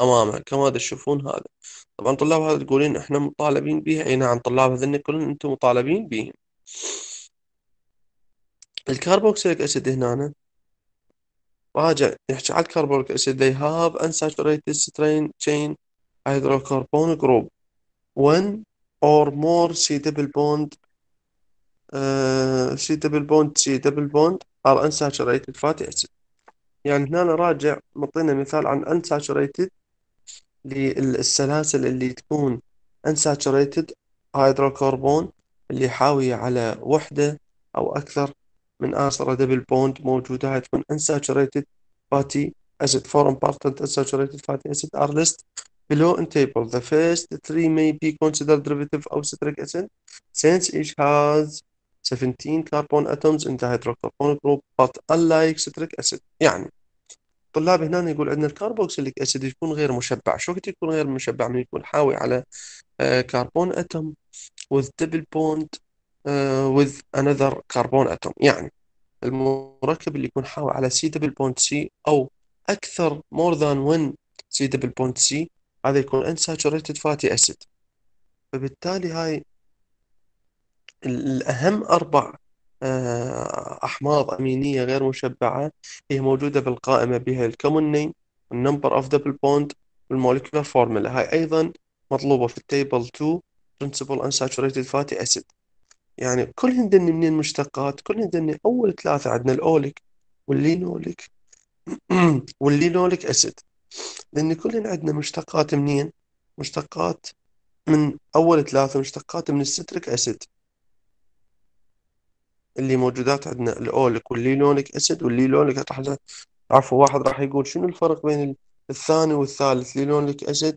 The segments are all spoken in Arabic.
أمامها كما تشوفون هذا. طبعا طلاب هذا تقولين إحنا مطالبين بها أي نعم طلاب هذن كلهم أنتم مطالبين بهم ال carboxylic acid هنا راجع. نحكي على ال carboxylic acid. They have unsaturated straight chain hydrocarbon group. One or more C double bond uh, C double bond C double bond are unsaturated fatty acid يعني هنا راجع مطينا مثال عن unsaturated للسلاسل اللي تكون unsaturated hydrocarbon اللي حاوية على وحدة أو أكثر من آثار دبل بوند موجودة هاي تكون unsaturated fatty acid four important unsaturated fatty acid are listed below in table the first three may be considered derivative of citric acid since each has 17 carbon atoms in the hydrocarbon group but are like stearic acid يعني طلاب هنا يقول عندنا ال carboxylic acid يكون غير مشبع. شو وقت يكون غير مشبع؟ من يكون حاوي على carbon atom double bond uh, with another carbon atom. يعني المركب اللي يكون حاوي على C double bond C أو أكثر more than one C double bond C هذا يكون unsaturated fatty acid. فبالتالي هاي الأهم أربع أحماض أمينية غير مشبعة هي موجودة بالقائمة بها. ال common name ال number of double bond وال molecular formula هاي أيضا مطلوبة في ال table 2 principal unsaturated fatty acid. يعني كلهن دني منين مشتقات؟ كلهن دني أول ثلاثة عندنا ال oleic وال linoleic. وال linolenic acid لأن كلهن عندنا مشتقات منين؟ مشتقات من أول ثلاثة مشتقات من ال stearic acid اللي موجودات عندنا ال oleic وال linoleic acid وال linolenic راح عفوا واحد راح يقول شنو الفرق بين الثاني والثالث؟ linoleic acid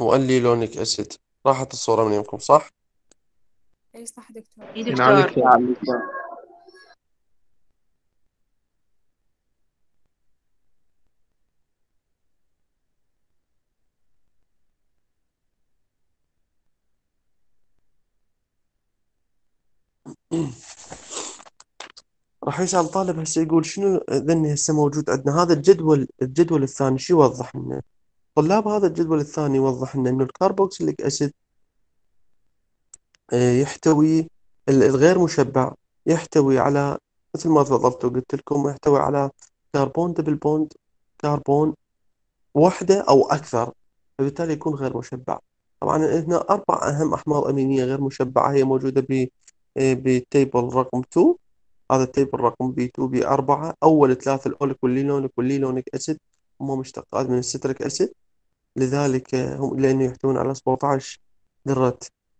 وال linolenic acid. راحت الصورة من يمكم صح؟ أي صح دكتور. إي دكتور. راح يسأل طالب هسه يقول شنو ذني هسه موجود عندنا؟ هذا الجدول الجدول الثاني شو يوضح لنا؟ طلاب هذا الجدول الثاني يوضح لنا إنه ال carboxylic acid آه، يحتوي ال- الغير مشبع يحتوي على مثل ما تفضلت وقلت لكم يحتوي على carbon double bond carbon وحدة أو أكثر فبالتالي يكون غير مشبع. طبعا هنا أربع أهم أحماض أمينية غير مشبعة هي موجودة ب بال table رقم 2 هذا ال table رقم B 2 B 4 أول ثلاثة ال oleic وال linoleic وال linolenic acid. هم مشتقات من ال stearic acid. لذلك هم لأنه يحتوون على 17 ذرة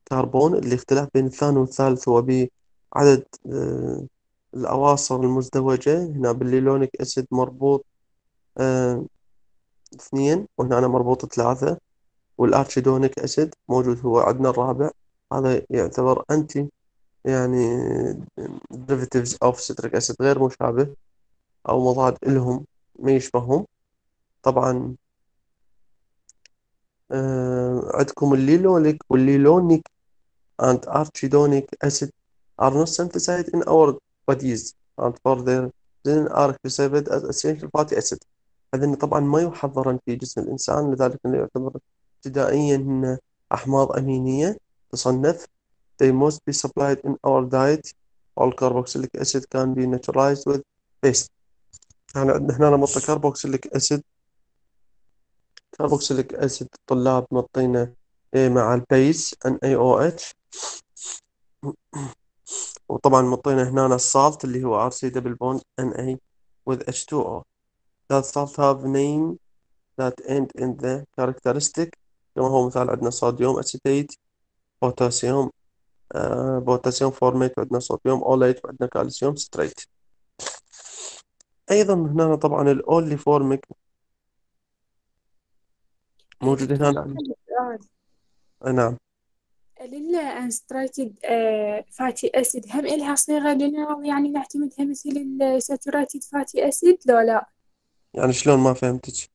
كربون الاختلاف بين الثاني والثالث. هو بعدد آه، الأواصر المزدوجة. هنا بال linoleic acid مربوط آه، اثنين وهنا أنا مربوط ثلاثة. والأرشيدونيك أسيد موجود هو عندنا الرابع. هذا يعتبر أنتي يعني derivatives of citric acid غير مشابه أو مضاد إلهم ما يشبههم. طبعا آه، عندكم الليلونيك والليلونيك and arachidonic acid are not synthesized in our bodies and for their then are classified as essential fatty acid. هذين طبعا ما يحضرن في جسم الإنسان لذلك إنه يعتبر ابتدائيا أحماض أمينية تصنف. They must be supplied in our diet all carboxylic acid can be neutralized with base يعني عندنا هنا نمط carboxylic acid carboxylic acid طلاب مطينا إيه مع ال base NaOH وطبعا مطينا هنا ال salt اللي هو RC double bond Na with H2O that salt have name that end in the characteristic كما هو مثال عندنا صوديوم أسيتيت بوتاسيوم آه بوتاسيوم فورميت وعندنا صوديوم أوليت وعندنا كالسيوم ستريت. أيضا هنا طبعا الأولي فورميك موجود هنا. نعم. للانستريتد fatty acid. هم إلها صيغة لنا يعني نعتمدها مثل ال saturated fatty acid؟ لو لا. يعني شلون؟ ما فهمتك.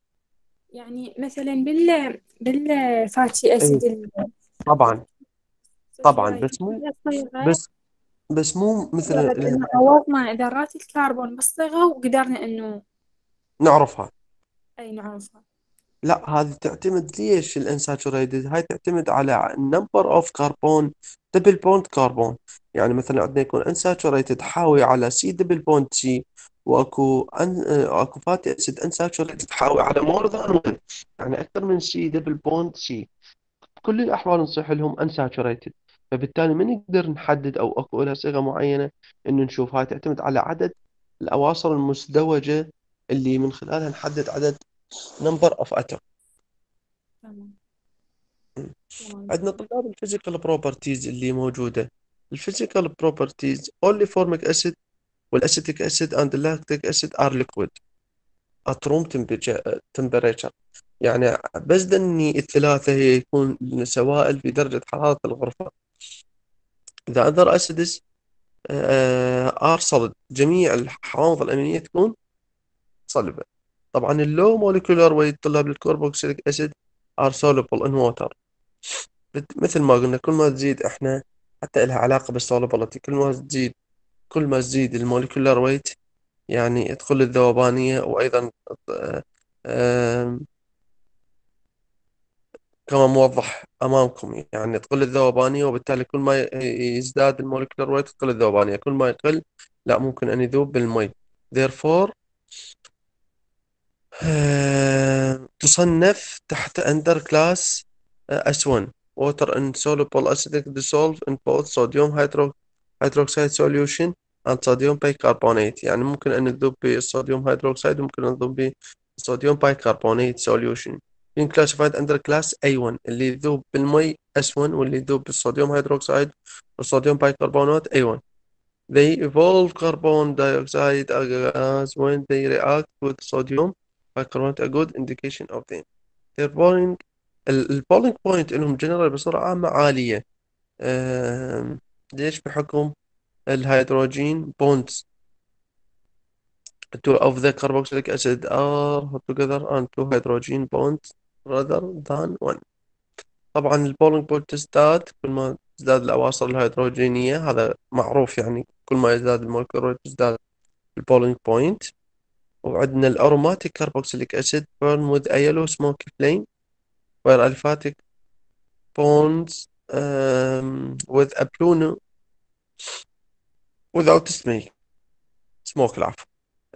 يعني مثلا بال بال fatty acid ال- طبعا. طبعا بس مو بس بس مو مثل إنه عوضنا ذرات الكربون بالصيغة وقدرنا إنه نعرفها. أي نعرفها. لا هذه تعتمد ليش ال unsaturated هاي تعتمد على ال number of carbon double bond carbon يعني مثلا عندنا يكون unsaturated حاوي على C double bond C وأكو أن... أكو fatty acid unsaturated حاوي على more than 1 يعني أكثر من C double bond C بكل الأحوال نصيح لهم unsaturated فبالتالي ما نقدر نحدد أو أكو لها صيغة معينة إنه نشوف. هاي تعتمد على عدد الأواصر المزدوجة اللي من خلالها نحدد عدد number of atom تمام. عندنا طلاب ال physical properties اللي موجودة. ال physical properties only formic acid acid and lactic acid are liquid. At room temperature temperature. يعني بس دني الثلاثة هي يكون سوائل في درجة حرارة الغرفة. the other acids آه، are solid جميع الحوامض الأمينية تكون صلبة طبعا ال low molecular weight طلاب ال carboxylic acid soluble in water. بت- مثل ما قلنا كل ما تزيد إحنا حتى لها علاقة بال solubility كل ما تزيد كل ما تزيد ال molecular weight يعني تقل الذوبانية وأيضا آه، كما موضح أمامكم يعني تقل الذوبانية وبالتالي كل ما يزداد ال molecular weight تقل الذوبانية كل ما يقل لا ممكن أن يذوب بالمي. Therefore آه، تصنف تحت under class آه، S1 water insoluble acidic dissolve in both sodium hydro hydroxide solution and sodium bicarbonate. يعني ممكن أن تذوب بال sodium hydroxide وممكن أن تذوب بال sodium bicarbonate solution. Being classified under class A1 اللي يذوب بالمي S1 واللي يذوب بال sodium hydroxide والصوديوم بايكربونات A1 They evolve carbon dioxide gas when they react with sodium bicarbonate a good indication of them. Their boiling ال- ال boiling point لهم جنرال بصورة عامة عالية ليش بحكم الهيدروجين bonds two of the carboxylic acid are together and two hydrogen bonds rather than one. طبعا ال boiling point تزداد كل ما تزداد الأواصر الهيدروجينية هذا معروف يعني كل ما يزداد ال molecule تزداد ال boiling point. وعندنا ال aromatic carboxylic acid burn with a yellow smoky flame where aliphatic burns um, with a smoke. Smoke العفو.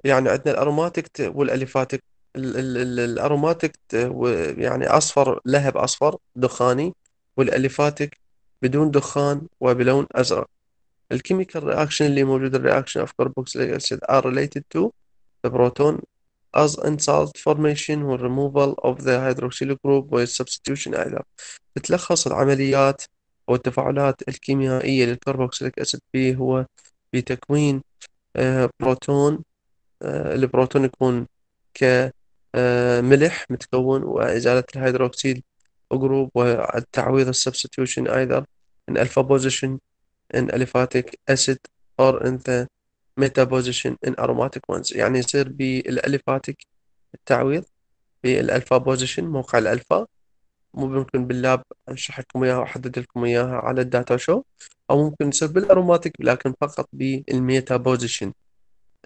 يعني عندنا ال aromatic وال aliphatic ال- ال- ال- ال aromatic يعني أصفر لهب أصفر دخاني وال aliphatic بدون دخان وبلون أزرق. ال chemical reaction اللي موجود ال reaction of carboxylic acid are related to the proton as in salt formation وال removal of the hydroxyl group وال substitution أيضا بتلخص العمليات والتفاعلات الكيميائية لل carboxylic acid فيه هو بتكوين آه، بروتون آه، البروتون يكون كملح متكون وإزالة ال hydroxide group والتعويض ال substitution أيضا in alpha position in aliphatic acid or in the meta position in aromatic ones. يعني يصير بال aliphatic التعويض بال alpha position موقع الالفا مو ممكن بال lab أشرح لكم إياها وأحدد لكم إياها على ال data show. أو ممكن يصير بال aromatic لكن فقط بال meta position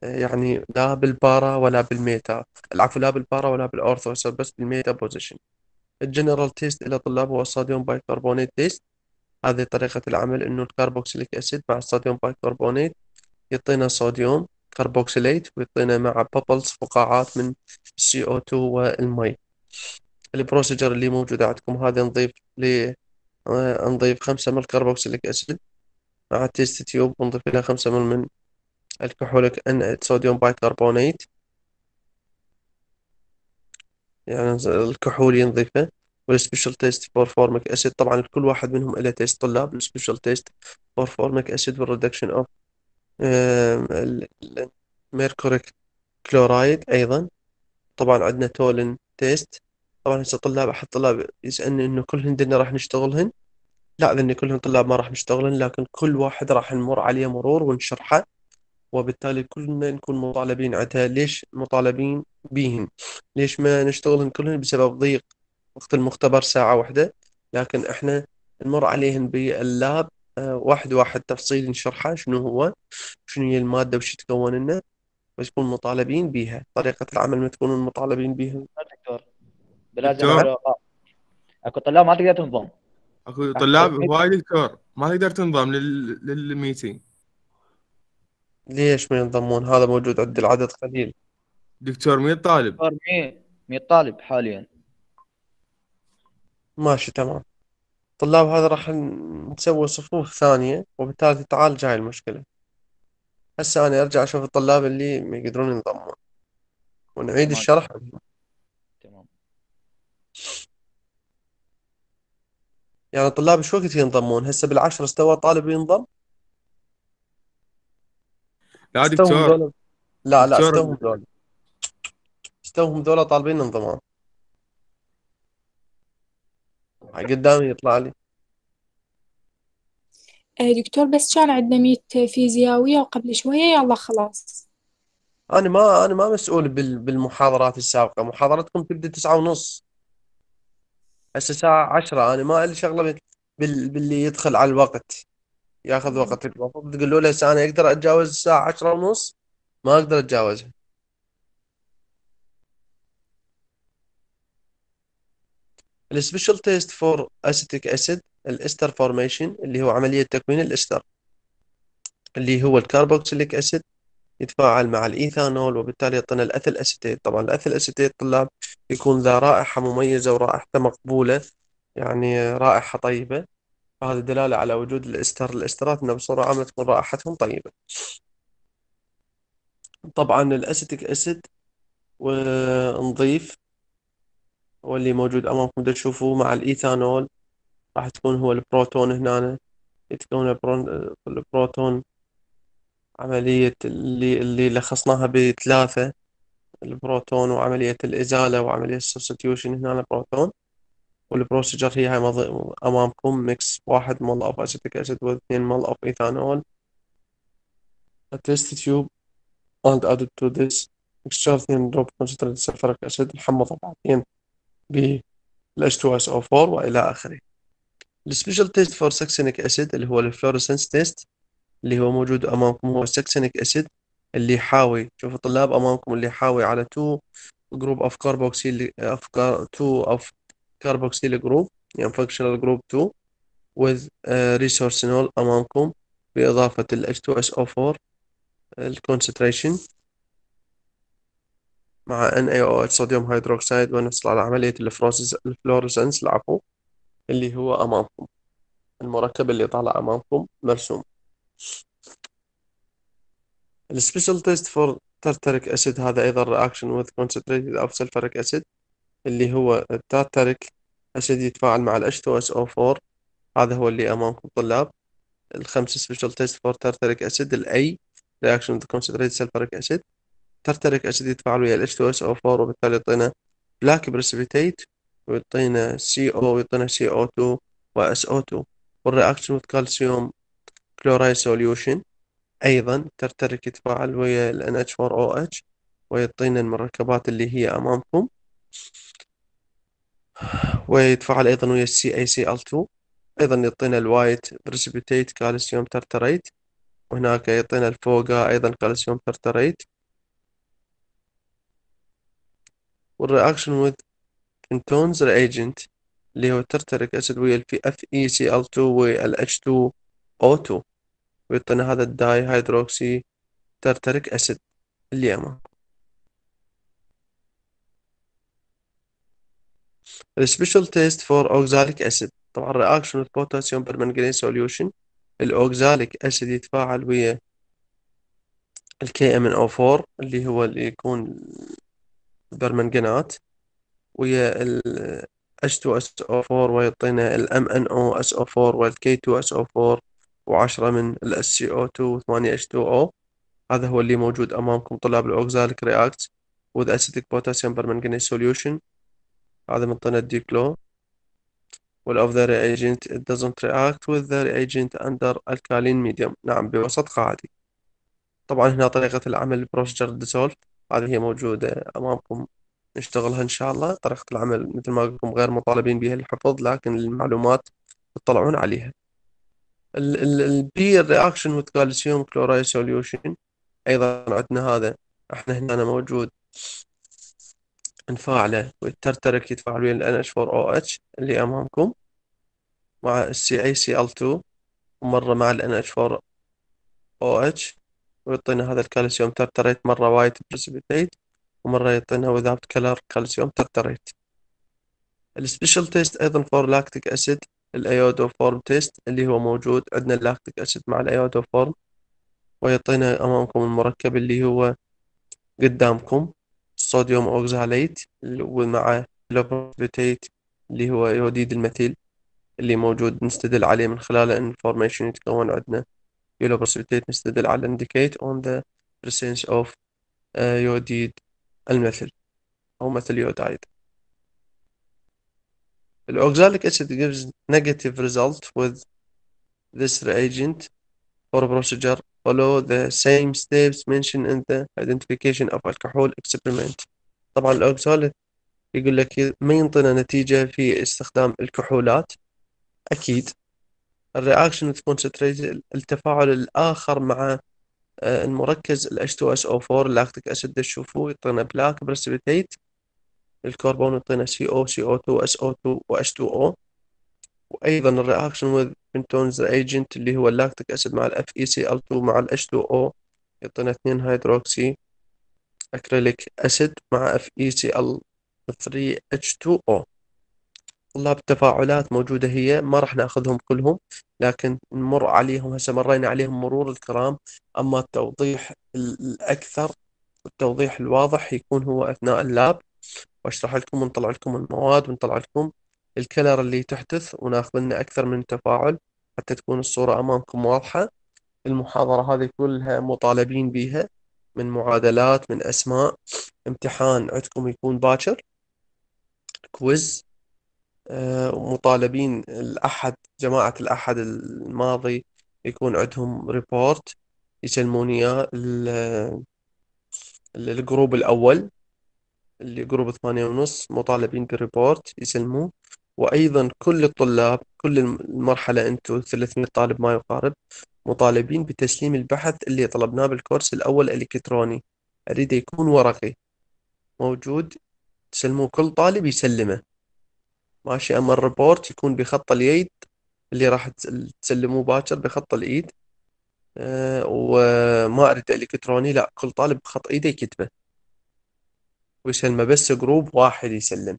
يعني لا بال para ولا بال meta. العفو لا بال para ولا بال ortho يصير بس بال meta position ال general test إلى طلاب هو ال sodium bicarbonate test هذه طريقة العمل إنه ال carboxylic acid مع ال sodium bicarbonate يعطينا sodium carboxylate ويعطينا مع bubbles فقاعات من ال CO2 والمي. ال procedure اللي موجودة عندكم هذا نضيف ل آه، نضيف 5 مل carboxylic acid مع ال test tube ونضيف لها 5 مل من ال alcoholic أن sodium bicarbonate يعني الكحول ينضيفه وال special test for formic acid طبعا كل واحد منهم له test طلاب ال special test for formic acid وال reduction of ال mercuric chloride أيضا. طبعا عندنا Tollens test طبعا هسه طلاب أحد طلاب يسألني إنه كلهن دنا راح نشتغلهن؟ لا ذني كلهم طلاب ما راح نشتغلهن لكن كل واحد راح نمر عليه مرور ونشرحه. وبالتالي كلنا نكون مطالبين عندها ليش مطالبين بيهن؟ ليش ما نشتغلهن كلهن بسبب ضيق وقت المختبر ساعة واحدة؟ لكن إحنا نمر عليهن بال lab آه، واحد واحد تفصيل نشرحه شنو هو شنو هي المادة وش تكون لنا بتكون مطالبين بيها. طريقة العمل ما تكونون مطالبين بيها. دكتور بلازم. أكو طلاب ما تقدر تنضم. أكو طلاب هواي دكتور ما تقدر تنضم لل... لل meeting ليش ما ينضمون؟ هذا موجود عند العدد قليل. دكتور مين الطالب؟ دكتور 100 100 طالب حاليا؟ ماشي تمام. الطلاب هذا راح نسوي صفوف ثانية وبالتالي تتعالج هاي المشكلة. هسه أنا أرجع أشوف الطلاب اللي ما يقدرون ينضمون. ونعيد تمام. الشرح. تمام. يعني الطلاب شو وقت ينضمون؟ هسه بالعشرة استوى طالب ينضم؟ لا استوهم دكتور ذولا لا لا دكتور- استوهم ذولا استوهم ذولا طالبين انضمام. قدامي يطلع لي. آه، دكتور بس كان عندنا ميت فيزيائية وقبل شوية يلا خلاص. أنا ما أنا ما مسؤول بال- بالمحاضرات السابقة. محاضرتكم تبدأ تسعة ونص. هسه الساعة عشرة. أنا ما لي شغلة بال... بال... باللي يدخل على الوقت. ياخذ وقت المفروض تقول له هسه أنا أقدر أتجاوز الساعة عشرة ونص؟ ما أقدر أتجاوزها. ال special test for acetic acid ال ester formation اللي هو عملية تكوين الاستر اللي هو ال carboxylic acid يتفاعل مع الايثانول وبالتالي يعطينا ال ethyl acetate طبعا ال ethyl acetate طلاب يكون ذا رائحة مميزة ورائحته مقبولة يعني رائحة طيبة. فهذا دلالة على وجود الاستر الاسترات إنه بصورة عامة تكون رائحتهم طيبة. طبعا ال acetic acid ونضيف واللي موجود أمامكم. دا تشوفوه مع الإيثانول راح تكون هو البروتون هنا. يتكون البروتون عملية اللي اللي لخصناها بثلاثة البروتون وعملية الإزالة وعملية ال substitution هنا البروتون. وال procedure هي هاي أمامكم mix واحد mole of acetic acid واثنين mole of ethanol. Test tube and added to this mixture then drop concentrated sulfuric acid نحمضه بعدين ب H2SO4 وإلى آخره. ال special test for succinic acid اللي هو ال fluorescence test اللي هو موجود أمامكم هو ال succinic acid اللي يحاوي شوفوا طلاب أمامكم اللي يحاوي على 2 group carboxyl of car 2 of carboxyl group يعني functional group 2 with uh, resorcinol أمامكم بإضافة ال H2SO4 ال concentration مع NaOH sodium hydroxide ونحصل على عملية ال fluorescence العفو اللي هو أمامكم المركب اللي طالع أمامكم مرسوم. ال special test for tartaric acid هذا أيضا reaction with concentrated of sulfuric acid. اللي هو ال tartaric acid يتفاعل مع ال H2SO4 هذا هو اللي أمامكم طلاب. الخمسة special test for tartaric acid ال A reaction with concentrated sulfuric acid. tartaric acid يتفاعل ويا ال H2SO4 وبالتالي يعطينا black precipitate ويعطينا CO ويعطينا CO2 و SO2 وال reaction with calcium chloride solution. أيضا tartaric يتفاعل ويا ال NH4OH ويعطينا المركبات اللي هي أمامكم. ويتفاعل أيضا ويا ال CaCl2 أيضا يعطينا ال white precipitate calcium tartrate وهناك يعطينا الفوقا أيضا calcium tartrate وال reaction with Fenton's reagent اللي هو tartaric acid ويا ال FeCl2 وال H2O2 ويعطينا هذا ال dihydroxy tartaric acid اللي أمامكم ال special test for oxalic acid طبعا reaction with potassium permanganate solution. ال oxalic acid يتفاعل ويا ال KMnO4 اللي هو اللي يكون برمنجانات ويا ال H2SO4 ويعطينا ال MnOSO4 وال K2SO4 و10 من ال SCO2 و 8H2O هذا هو اللي موجود أمامكم طلاب ال oxalic reacts with acidic potassium permanganate solution. هذا منطقة ال decolor of the reagent it doesn't react with the reagent under alkaline medium. نعم بوسط قاعدي. طبعا هنا طريقة العمل procedure dissolve هذه هي موجودة أمامكم. نشتغلها إن شاء الله. طريقة العمل مثل ما قلتكم غير مطالبين بها الحفظ لكن المعلومات تطلعون عليها. ال ال ال B reaction with calcium chloride solution. أيضا عندنا هذا. إحنا هنا موجود. نفاعله وال tartaric يتفاعل ويا ال NH4OH اللي أمامكم مع ال CaCl2 ومرة مع ال NH4OH ويعطينا هذا ال calcium tartrate مرة white precipitate ومرة يعطينا without color calcium tartrate. ال special test أيضا for lactic acid ال iodoform test اللي هو موجود عندنا ال lactic acid مع ال iodoform ويعطينا أمامكم المركب اللي هو قدامكم. ال sodium oxalate ومع yellow precipitate اللي هو يوديد المثيل اللي موجود نستدل عليه من خلاله ان ال formation يتكون عندنا. yellow precipitate نستدل على on the presence of uh, يوديد المثل أو مثل يودايد. oxalic acid gives negative result with this reagent or procedure follow the same steps mentioned in the identification of alcohol experiment. طبعا الأوكساليك يقول لك ما ينطينا نتيجة في استخدام الكحولات؟ أكيد. الرياكشن with concentrate التفاعل الآخر مع آه، المركز ال H2SO4 ال lactic acid تشوفوه يعطينا black precipitate الكربون يعطينا CO CO2 SO2 و H2O وأيضا ال reaction with Fenton's reagent اللي هو ال lactic acid مع ال FeCl2 مع ال H2O يعطينا 2 hydroxy acrylic acid مع FeCl3H2O طلاب التفاعلات موجودة هي ما راح ناخذهم كلهم لكن نمر عليهم. هسه مرينا عليهم مرور الكرام أما التوضيح الأكثر والتوضيح الواضح يكون هو أثناء ال lab. وأشرح لكم ونطلع لكم المواد ونطلع لكم ال color اللي تحدث وناخذ لنا أكثر من تفاعل. حتى تكون الصورة أمامكم واضحة. المحاضرة هذه كلها مطالبين بها من معادلات من أسماء. امتحان عندكم يكون باكر. quiz. آه، مطالبين الأحد جماعة الأحد الماضي يكون عندهم report يسلمون إياه ال- ال group الأول اللي group ثمانية ونص. مطالبين ب report يسلموه. وأيضا كل الطلاب كل المرحلة أنتم 300 طالب ما يقارب مطالبين بتسليم البحث اللي طلبناه بال course الأول الإلكتروني أريد يكون ورقي. موجود. تسلموه كل طالب يسلمه. ماشي. أما ال report يكون بخط اليد اللي راح تس- تسلموه باكر بخط الإيد. أه وما أريد إلكتروني. لا كل طالب بخط إيده يكتبه. ويسلمه. بس group واحد يسلم.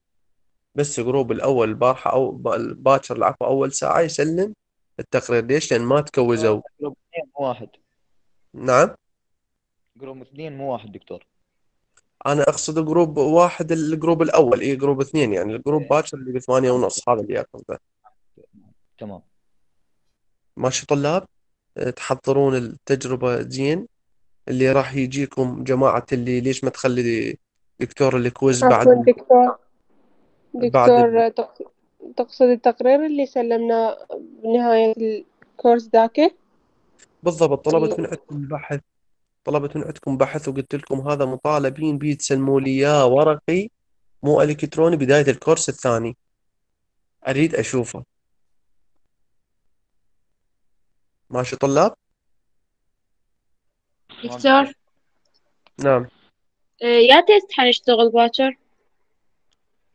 بس group الأول البارحة أو ب- باكر العفو أول ساعة يسلم التقرير ليش؟ لأن ما تكوزوا. group اثنين مو واحد. نعم. group اثنين مو واحد دكتور. أنا أقصد group واحد ال group الأول. إيه group اثنين يعني. ال group باكر اللي بثمانية ونص. هذا اللي أقصده تمام. ماشي طلاب. أه، تحضرون التجربة زين. اللي راح يجيكم جماعة اللي ليش ما تخلي دكتور ال quiz بعد؟ دكتور. بعد دكتور تقص- تقصد التقرير اللي سلمناه بنهاية ال course ذاك؟ بالضبط طلبت ال- من عندكم بحث طلبت من عندكم بحث وقلت لكم هذا مطالبين بيه تسلموا لي إياه ورقي مو إلكتروني بداية ال course الثاني. أريد أشوفه. ماشي طلاب؟ دكتور. نعم. آه، يا test حنشتغل باكر؟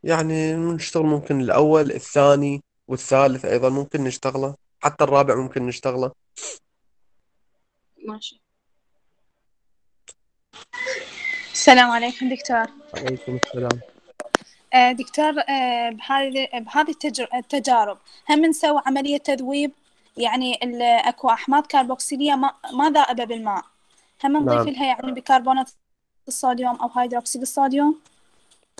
يعني نشتغل ممكن الأول الثاني والثالث أيضا ممكن نشتغله حتى الرابع ممكن نشتغله. ماشي السلام عليكم دكتور. عليكم السلام. آه، دكتور آه، بهذه بهذه التجارب هم نسوي عملية تذويب؟ يعني أكو أحماض كربوكسيلية ما ما ذائبة بالماء. هم نضيف نعم. لها يعني بيكربونات الصوديوم أو هيدروكسيد الصوديوم؟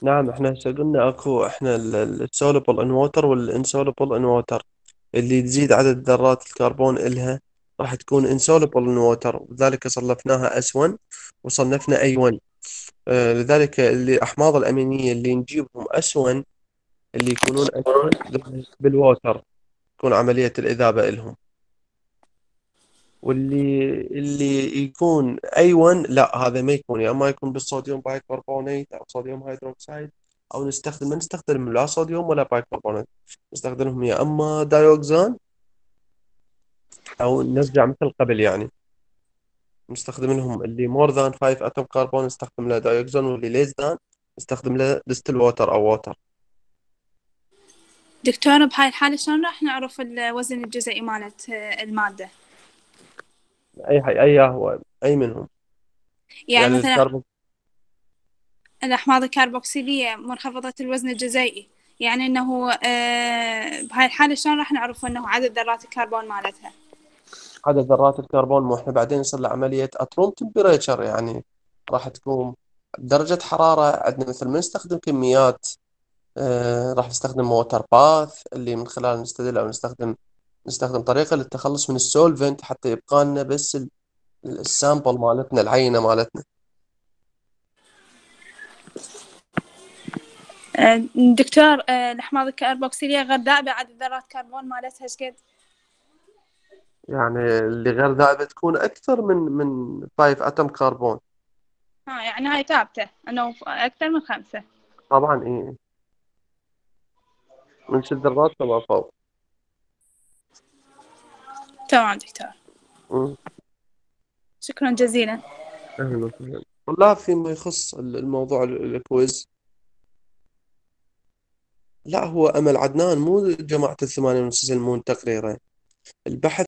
نعم إحنا هسه قلنا؟ أكو إحنا ال soluble in water وال insoluble in water اللي تزيد عدد ذرات الكربون إلها راح تكون insoluble in water. وذلك صنفناها S1 وصنفنا A1 آه، لذلك اللي الأحماض الأمينية اللي نجيبهم S1 اللي يكونون S1 بالووتر تكون عملية الإذابة إلهم. واللي اللي يكون A1 لا هذا ما يكون. يا إما يكون بالصوديوم بايكربونات أو sodium hydroxide أو نستخدم ما نستخدم لا صوديوم ولا بايكربونات نستخدمهم يا إما dioxane أو نرجع مثل قبل يعني. نستخدم لهم اللي more than 5 atom carbon نستخدم له dioxane واللي less than نستخدم له distilled water أو water دكتور بهاي الحالة شلون راح نعرف الوزن الجزيئي مالت آه، المادة؟ أي حي أي هو أي منهم. يعني مثلا الكربون الأحماض الكربوكسيلية منخفضة الوزن الجزيئي. يعني إنه آه، بهاي الحالة شلون راح نعرف إنه عدد ذرات الكربون مالتها؟ عدد ذرات الكربون مو إحنا بعدين يصير له عملية اتروم تمبريتشر يعني راح تكون درجة حرارة عندنا مثل ما نستخدم كميات آه راح نستخدم ووتر باث اللي من خلال نستدل أو نستخدم نستخدم طريقة للتخلص من ال solvent حتى يبقى لنا بس ال- ال sample مالتنا العينة مالتنا. آه، دكتور آه، الأحماض الكربوكسيلية غير ذائبة عدد ذرات كربون مالتها إيش قد؟ يعني اللي غير ذائبة تكون أكثر من من 5 atom carbon ها يعني هاي ثابتة إنه أكثر من خمسة. طبعا إيه. من ست ذرات فما فوق. تمام دكتور. شكرا جزيلا. أهلا وسهلا. والله فيما يخص الموضوع ال- الكويز. لا هو أمل عدنان مو جماعة الثمانية ونص يسلمون تقريره البحث